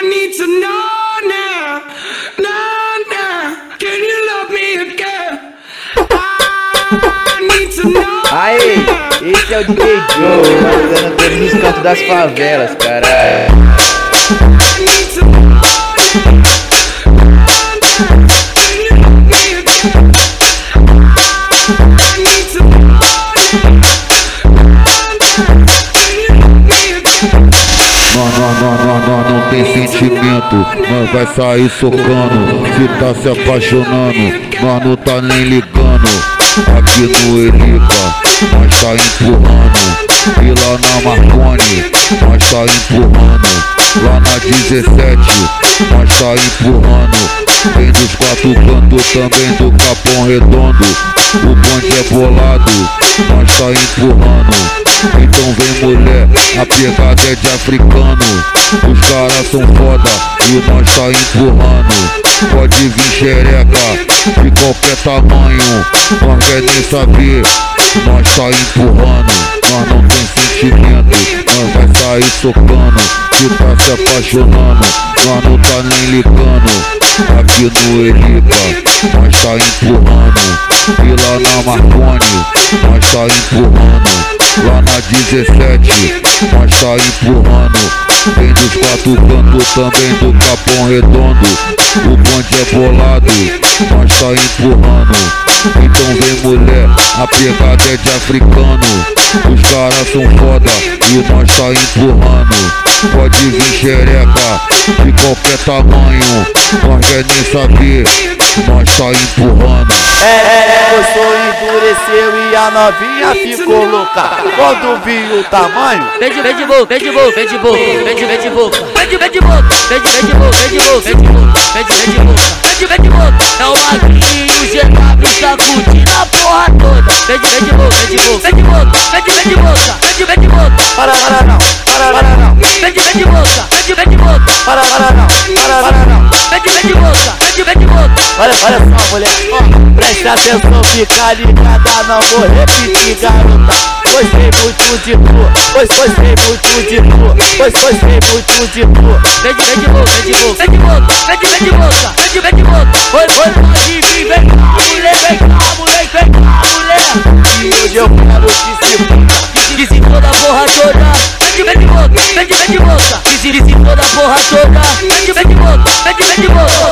I need to know now, now, now. Can you love me again? I need to know. Aê, esse é o DJ Joe, mandando todos os cantos das favelas, caralho. I need to know now. Can you love again? Não, tem sentimento, nós vai sair socando. Se tá se apaixonando, nós não tá nem ligando. Aqui no Elica, nós tá empurrando. E lá na Marconi, nós tá empurrando. Lá na 17, nós tá empurrando. Vem dos quatro cantos também do Capão Redondo. O bonde é bolado, nós tá empurrando. Vem mulher, a pegada é de africano. Os caras são foda e nós tá empurrando. Pode vir xereca de qualquer tamanho, nós quer nem saber. Nós tá empurrando, nós não tem sentimento, nós vai sair socando. Se tá se apaixonando, nós não tá nem ligando. Aqui no Elica, nós tá empurrando. E lá na Marconi, nós tá empurrando. Lá na 17, nós tá empurrando. Vem dos quatro cantos também do Capão Redondo. O bonde é bolado, nós tá empurrando. Então vem mulher, a pegada é de africano. Os caras são foda e nós tá empurrando. Pode vir xereca de qualquer tamanho, nós quer nem saber, nós tá empurrando. É, é, o sonho endureceu e a novinha ficou louca. Quando viu o tamanho, Vem de, vem de boca, vem de boca, vem de boca, vem de, vem de boca, vem de, vem de boca, vem de, vem de boca, vem de boca, vem de boca, vem de, vem de boca, Vem de, vem de boca, vem de boca, vem de boca, vem de, vem de boca, vem de, vem de boca. para, para não, para, para não, Vem de, vem de boca, vem de, vem de boca. para, para não, para, para não. Vem de, vem de boca, vem de, vem de boca. Olha, olha só, mulher, ó, presta atenção, fica ligada, não vou repetir, garota. Gostei muito de tu, pois gostei muito de tu, pois gostei muito de tu. Vem de, vem de boca, vem de boca, vem de boca, vem de, vem de boca, vem de, vem de boca. Oi, oi, pode vir, vem hoje eu que se puta. Que se toda a porra toda, vem de, vem de boca, vem de, vem de boca. Que se toda a porra toda, vem de, vem de boca, vem de, vem de boca.